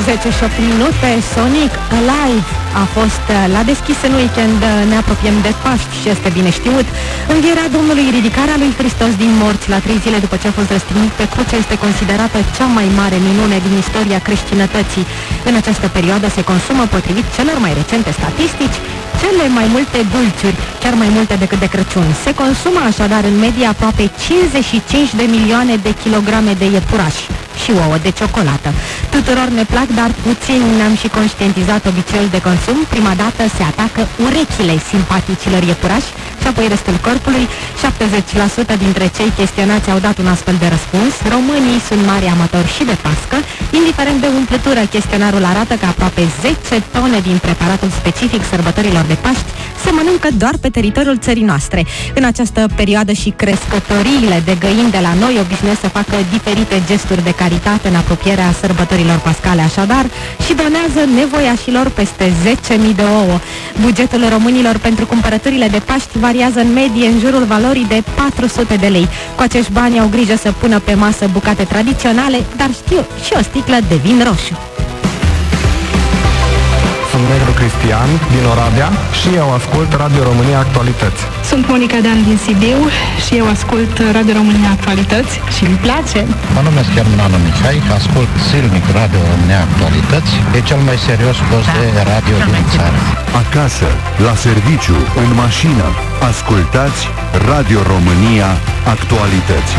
10 și 8 minute, Sonic Alive a fost uh, la deschis în weekend, uh, ne apropiem de Paști și este bine știut. Învierea Domnului, ridicarea lui Hristos din morți la trei zile după ce a fost răstignit pe cruce este considerată cea mai mare minune din istoria creștinătății. În această perioadă se consumă, potrivit celor mai recente statistici, cele mai multe dulciuri, chiar mai multe decât de Crăciun. Se consumă așadar în medie aproape 55 de milioane de kilograme de iepurași și ouă de ciocolată. Tuturor ne plac, dar puțin ne-am și conștientizat obiceiul de consum. Prima dată se atacă urechile simpaticilor iepurași și apoi restul corpului. 70% dintre cei chestionați au dat un astfel de răspuns. Românii sunt mari amatori și de pască. Indiferent de umplutură, chestionarul arată că aproape 10 tone din preparatul specific sărbătorilor de Paști se mănâncă doar pe teritoriul țării noastre. În această perioadă și crescătoriile de găini de la noi obișnuiesc să facă diferite gesturi de caritate în apropierea sărbătorilor pascale, așadar, și donează nevoiașilor peste 10.000 de ouă. Bugetul românilor pentru cumpărăturile de Paști variază în medie în jurul valorii de 400 de lei. Cu acești bani au grijă să pună pe masă bucate tradiționale, dar știu și o sticlă de vin roșu. Sunt Negru Cristian din Oradea și eu ascult Radio România Actualități. Sunt Monica Dan din Sibiu și eu ascult Radio România Actualități și îmi place. Mă numesc Hermano Mihai, ascult silnic Radio România Actualități. E cel mai serios post de radio din țară. Acasă, la serviciu, în mașină, ascultați Radio România Actualități.